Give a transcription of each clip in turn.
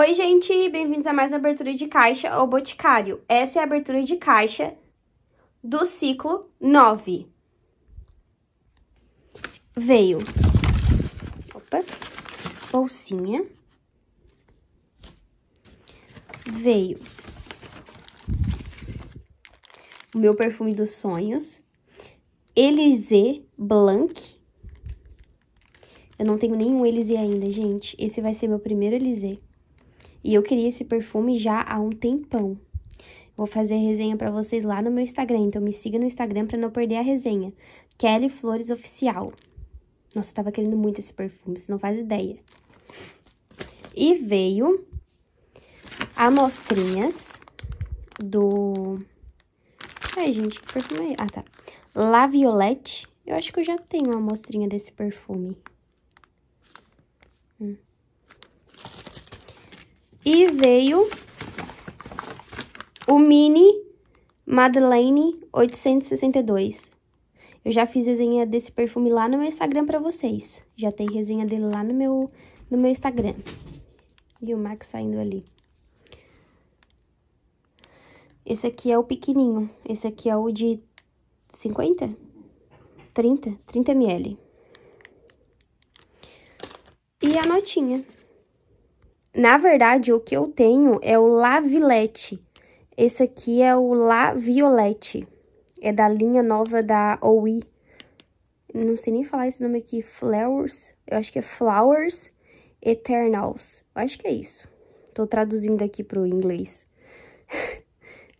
Oi, gente, bem-vindos a mais uma abertura de caixa, o Boticário. Essa é a abertura de caixa do ciclo 9. Veio, opa, bolsinha. Veio o meu perfume dos sonhos, Elysée Blanc. Eu não tenho nenhum Elysée ainda, gente. Esse vai ser meu primeiro Elysée. E eu queria esse perfume já há um tempão. Vou fazer resenha pra vocês lá no meu Instagram, então me siga no Instagram pra não perder a resenha. Kelly Flores Oficial. Nossa, eu tava querendo muito esse perfume, você não faz ideia. E veio amostrinhas do... Ai, gente, que perfume é? Ah, tá. La Violette. Eu acho que eu já tenho uma amostrinha desse perfume. E veio o Mini Madeleine 862. Eu já fiz resenha desse perfume lá no meu Instagram pra vocês. Já tem resenha dele lá no meu, no meu Instagram. E o Max saindo ali. Esse aqui é o pequenininho. Esse aqui é o de 50? 30? 30 ml. E a notinha. Na verdade, o que eu tenho é o La Villette. Esse aqui é o La Violette. É da linha nova da OI. Não sei nem falar esse nome aqui. Flowers. Eu acho que é Flowers Eternals. Eu acho que é isso. Tô traduzindo aqui pro inglês.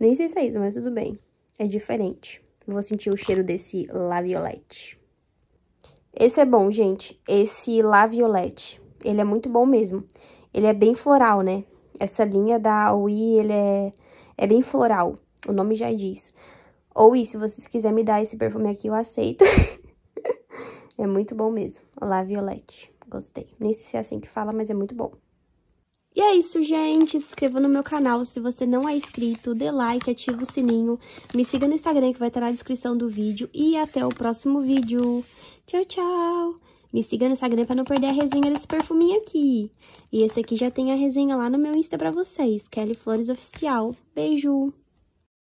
nem sei se é isso, mas tudo bem. É diferente. Vou sentir o cheiro desse La Violette. Esse é bom, gente. Esse La Violette. Ele é muito bom mesmo. Ele é bem floral, né? Essa linha da Aoi, ele é, é bem floral. O nome já diz. Ou se vocês quiserem me dar esse perfume aqui, eu aceito. é muito bom mesmo. Olá, Violette. Gostei. Nem sei se é assim que fala, mas é muito bom. E é isso, gente. Se inscreva no meu canal se você não é inscrito. Dê like, ativa o sininho. Me siga no Instagram que vai estar na descrição do vídeo. E até o próximo vídeo. Tchau, tchau. Me siga no Instagram pra não perder a resenha desse perfuminho aqui. E esse aqui já tem a resenha lá no meu Insta pra vocês, Kelly Flores Oficial. Beijo!